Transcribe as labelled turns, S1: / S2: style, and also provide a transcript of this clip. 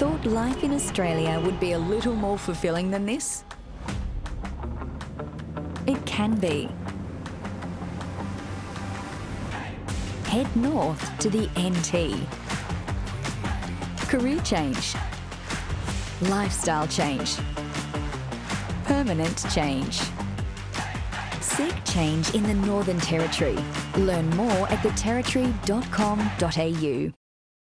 S1: Thought life in Australia would be a little more fulfilling than this? It can be. Head north to the NT. Career change. Lifestyle change. Permanent change. Seek change in the Northern Territory. Learn more at theterritory.com.au.